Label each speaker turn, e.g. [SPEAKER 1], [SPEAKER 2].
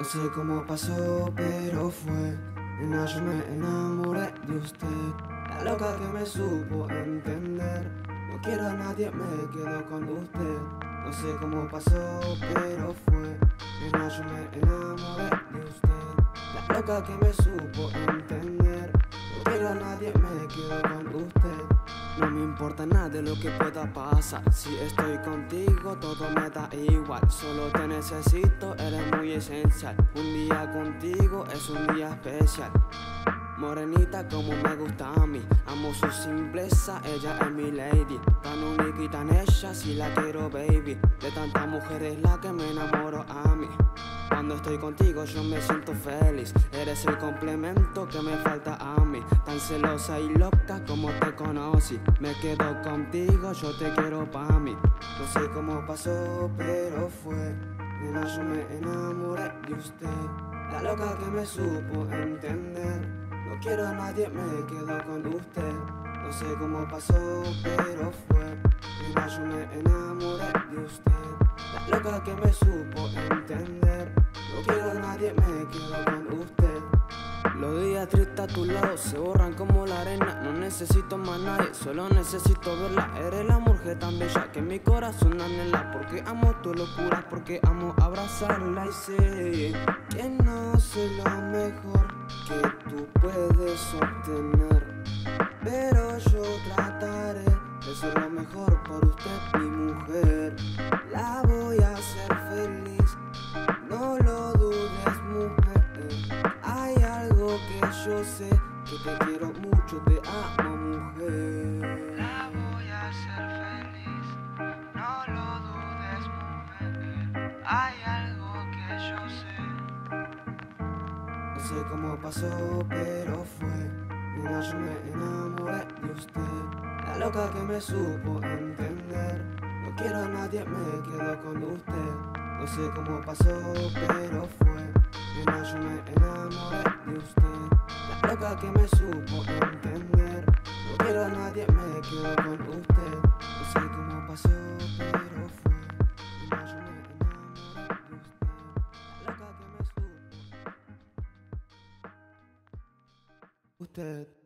[SPEAKER 1] No sé cómo pasó, pero fue. Nena, yo me enamoré de usted. La loca que me supo entender. No quiero a nadie, me quedo con usted. No sé cómo pasó, pero fue. Nena, yo me enamoré de usted. La loca que me supo entender. No quiero a nadie, me quedo con usted. No me importa nada de lo que pueda pasar. Si estoy contigo, todo me da igual. Solo te necesito, eres muy esencial. Un día contigo es un día especial. Morenita como me gusta a mí. Amo su simpleza, ella es mi lady. Tan única y tan ella, si la quiero baby. De tantas mujeres la que me enamoro a mí. Cuando estoy contigo yo me siento feliz. Eres el complemento que me falta a mí. Tan celosa y loca como te conocí. Me quedo contigo, yo te quiero pa' mí. No sé cómo pasó, pero fue. Mira, yo me enamoré de usted. La loca que me supo entender quiero a nadie, me quedo con usted. No sé cómo pasó, pero fue. Mira, yo me enamoré de usted. La loca que me supo entender. No quiero a nadie, me quedo con usted. Los días tristes a tu lado se borran como la arena. No necesito más nadie, solo necesito verla. Eres la mujer tan bella que mi corazón anhela. Porque amo tu locura, porque amo abrazarla y sé que no soy lo mejor que tú puedes obtener. Pero yo trataré de ser lo mejor por te quiero mucho, te amo, mujer.
[SPEAKER 2] La voy a hacer feliz, no lo dudes, mujer. Hay algo que yo sé.
[SPEAKER 1] No sé cómo pasó, pero fue. Mira, yo me enamoré de usted. La loca que me supo entender. No quiero a nadie, me quedo con usted. No sé cómo pasó, pero fue. nunca que me supo entender. No quiero a nadie, me quedo con usted. No sé cómo pasó, pero fue. Usted.